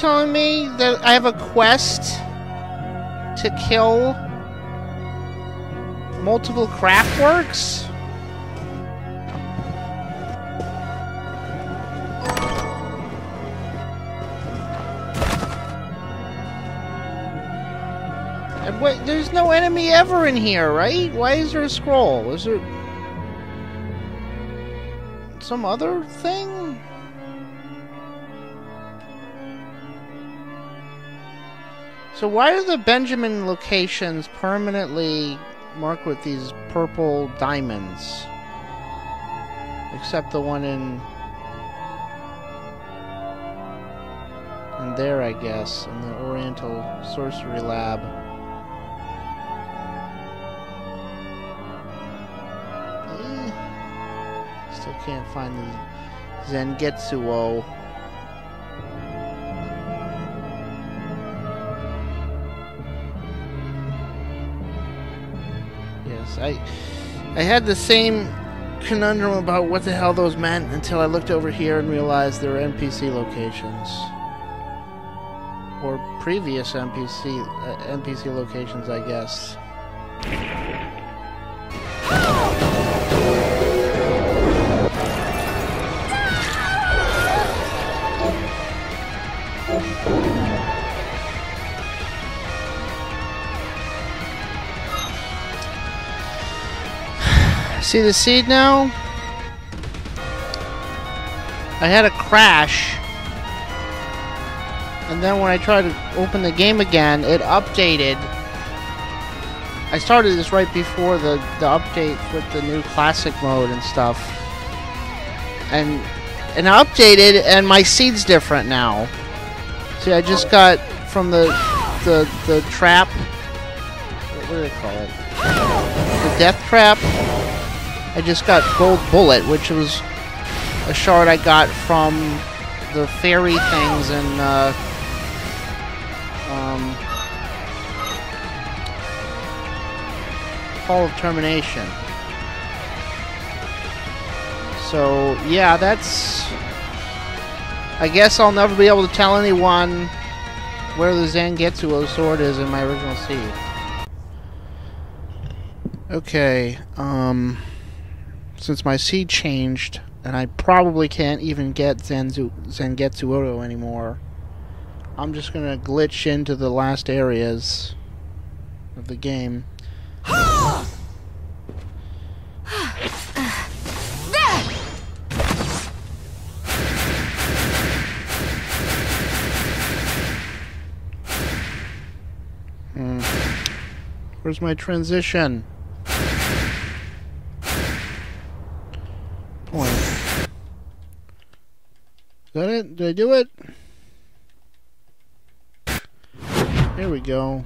Telling me that I have a quest to kill multiple craftworks? There's no enemy ever in here, right? Why is there a scroll? Is there? some other thing? So why are the Benjamin locations permanently marked with these purple diamonds? Except the one in... in there, I guess, in the Oriental Sorcery Lab. Eh, Still can't find the Zangetsuto. I I had the same conundrum about what the hell those meant until I looked over here and realized they were NPC locations. Or previous NPC uh, NPC locations, I guess. See the seed now? I had a crash. And then when I tried to open the game again, it updated. I started this right before the, the update with the new classic mode and stuff. And and I updated and my seed's different now. See I just got from the the the trap what do they call it? The death trap I just got Gold Bullet, which was a shard I got from the fairy things in uh, um, Hall of Termination. So, yeah, that's... I guess I'll never be able to tell anyone where the Zangetsuto sword is in my original seed. Okay, um since my seed changed, and I probably can't even get Zenzu Zangetsu Oto anymore, I'm just gonna glitch into the last areas of the game. Hmm. Where's my transition? point. Is that it? Did I do it? Here we go.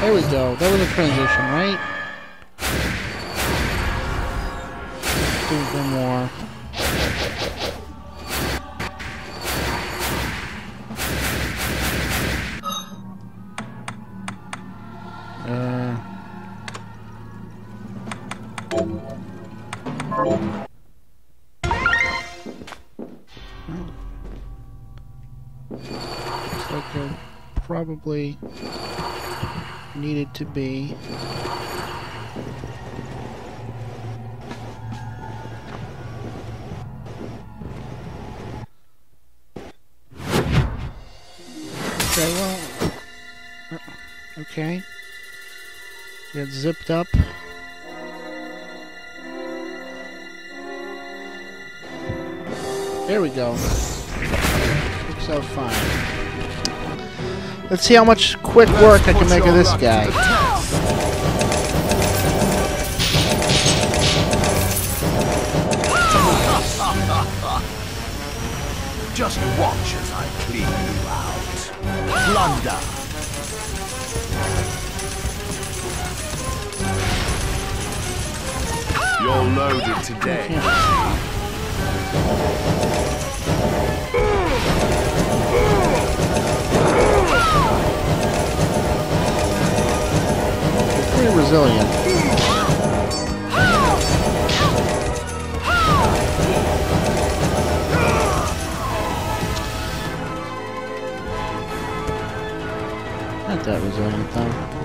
There we go. That was a transition, right? Do one more. Uh... Looks like there probably needed to be. Okay, well. uh, Okay. Get zipped up. There we go. Looks out fine. Let's see how much quick work I can make of this guy. Just watch as I clean you out. Plunder. You're loaded today. Pretty resilient. Not that resilient though.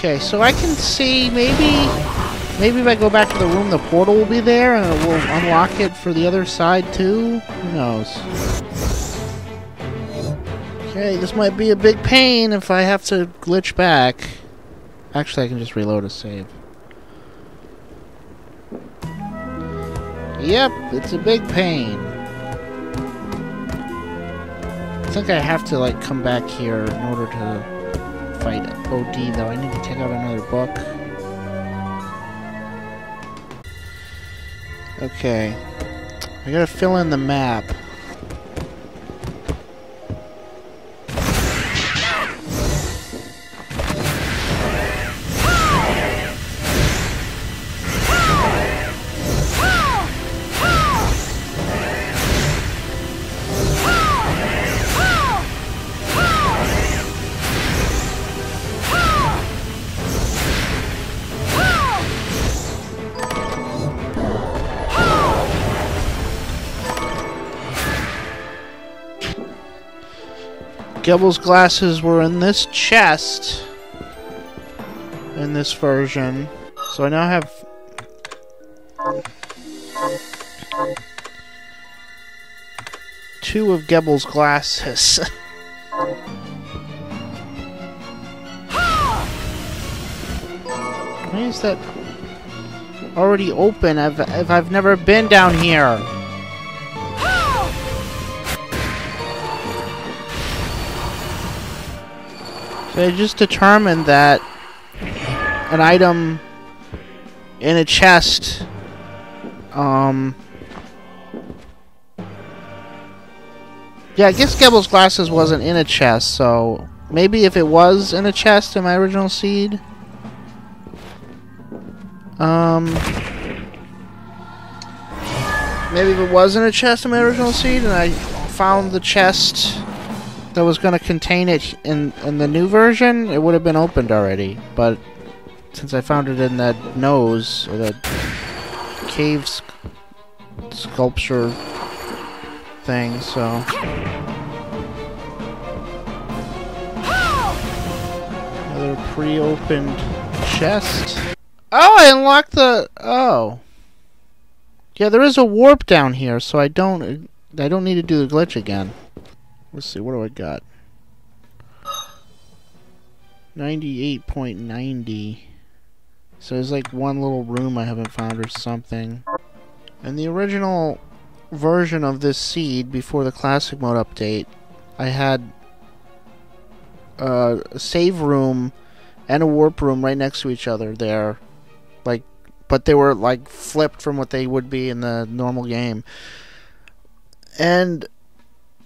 Okay, so I can see maybe Maybe if I go back to the room, the portal will be there and it will unlock it for the other side too? Who knows? Okay, this might be a big pain if I have to glitch back. Actually, I can just reload a save. Yep, it's a big pain. I think I have to, like, come back here in order to fight OD, though. I need to take out another book. Okay. I gotta fill in the map. Gebel's glasses were in this chest in this version. So I now have two of Gebel's glasses. Why is that already open if I've never been down here? I just determined that an item in a chest, um, yeah, I guess Gebel's glasses wasn't in a chest, so maybe if it was in a chest in my original seed, um, maybe if it was in a chest in my original seed and I found the chest that was going to contain it in in the new version, it would have been opened already. But since I found it in that nose or that cave sc sculpture thing, so another pre-opened chest. Oh, I unlocked the oh. Yeah, there is a warp down here, so I don't I don't need to do the glitch again. Let's see, what do I got? 98.90. So there's like one little room I haven't found or something. And the original version of this seed before the classic mode update, I had uh, a save room and a warp room right next to each other there. Like, but they were like flipped from what they would be in the normal game. And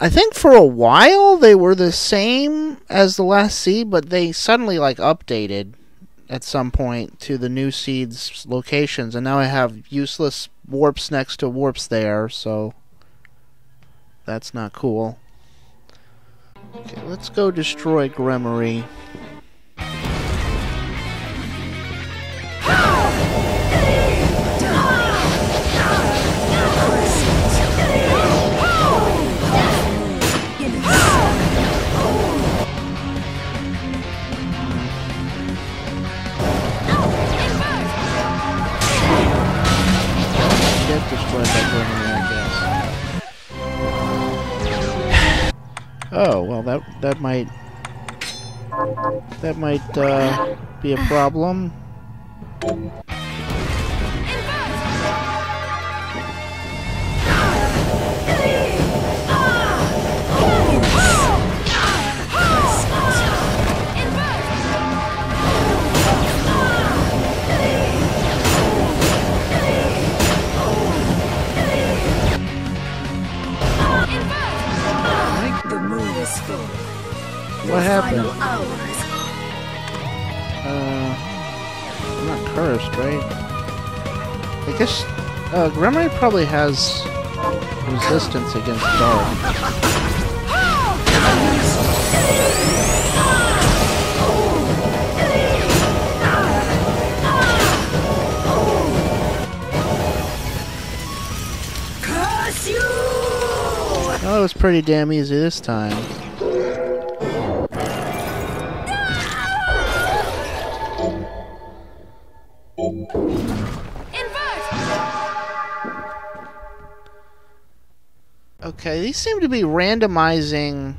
I think for a while they were the same as the last seed, but they suddenly like updated at some point to the new seeds locations, and now I have useless warps next to warps there, so that's not cool. Okay, let's go destroy Gremory. Oh, well that that might that might uh, be a problem. The moon is full. What happened? Final hours. Uh, I'm not cursed, right? I guess uh, Gremory probably has resistance against dark. Well, it was pretty damn easy this time. Okay, these seem to be randomizing...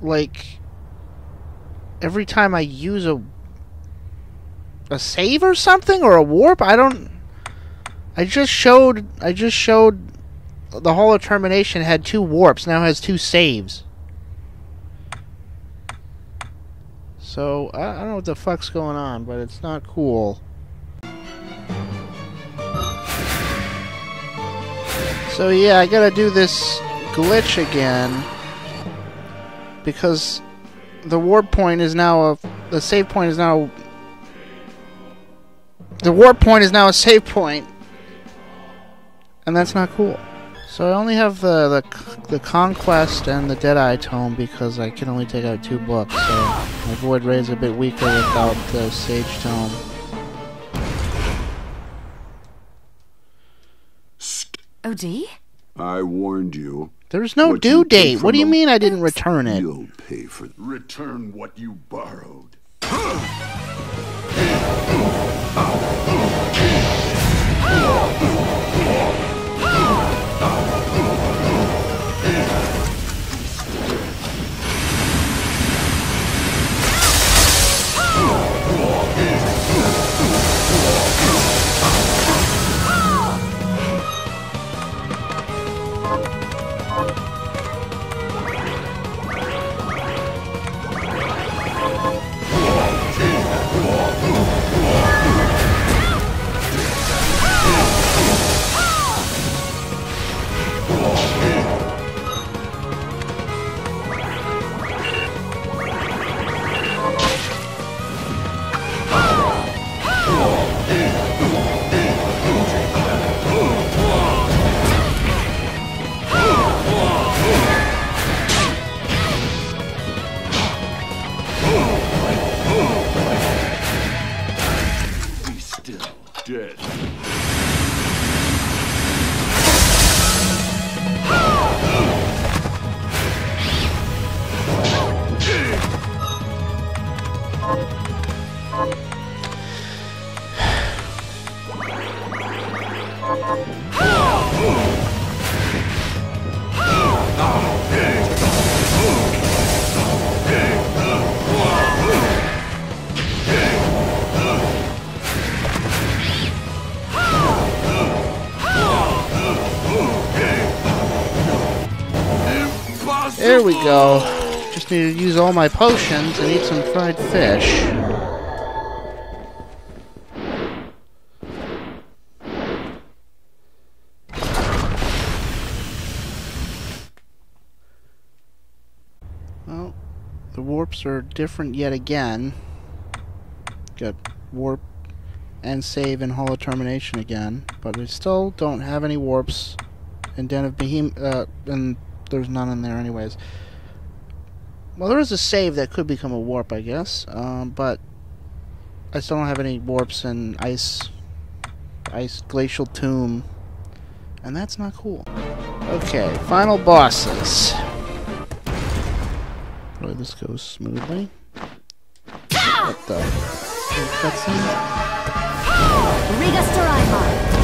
Like, every time I use a... A save or something? Or a warp? I don't... I just showed. I just showed the Hall of Termination had two warps. Now has two saves. So I, I don't know what the fuck's going on, but it's not cool. So yeah, I gotta do this glitch again because the warp point is now a the save point is now the warp point is now a save point, and that's not cool. So I only have uh, the the, the conquest and the Deadeye tome because I can only take out two books. So my void ray is a bit weaker without the sage tome. OD? I warned you. There's no What due date. What do you mean I didn't return it? You'll pay for Return what you borrowed. There we go. Just need to use all my potions and eat some fried fish. Well, the warps are different yet again. Got warp and save and Hall of Termination again, but we still don't have any warps in Den of Behem. Uh, there's none in there anyways. Well, there is a save that could become a warp, I guess, um, but I still don't have any warps in Ice, Ice Glacial Tomb, and that's not cool. Okay, final bosses. Hopefully this goes smoothly. What the? Cutscene? Riga Storaima.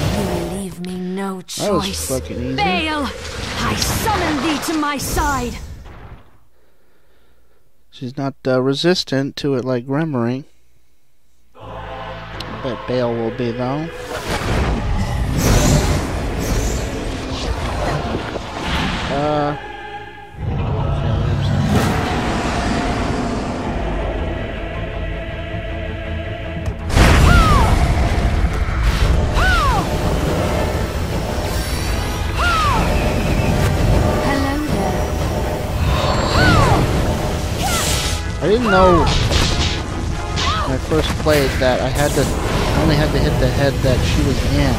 You leave me no That choice. fucking easy. Bael, I summon thee to my side. She's not uh, resistant to it like Gremory. I bet Bael will be, though. Uh. I didn't know when I first played that I had to I only had to hit the head that she was in.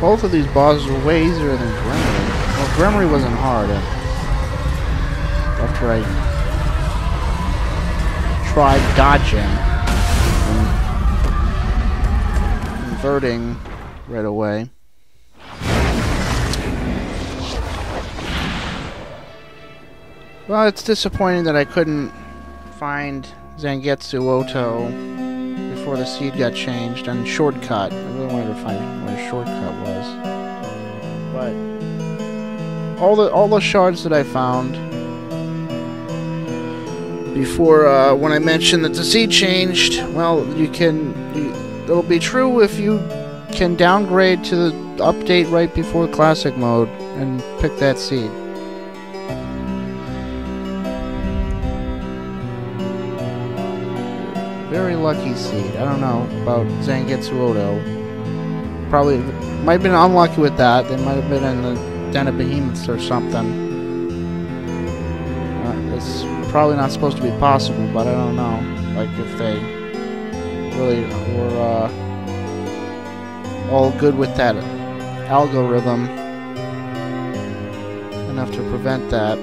Both of these bosses were way easier than Gremory. Well, Gremory wasn't hard. uh, After I tried dodging inverting right away. Well, it's disappointing that I couldn't find Zangetsuto before the seed got changed and shortcut. I really wanted to find a shortcut was. But all the all the shards that I found before uh, when I mentioned that the seed changed, well, you can you, it'll be true if you can downgrade to the update right before classic mode and pick that seed. Very lucky seed. I don't know about Zangetsuto. Probably might have been unlucky with that. They might have been in the Den of Behemoths or something. Uh, it's probably not supposed to be possible, but I don't know. Like if they really were uh, all good with that algorithm enough to prevent that.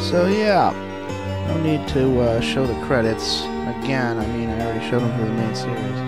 So yeah, no need to uh, show the credits again. I mean, I already showed them for the main series.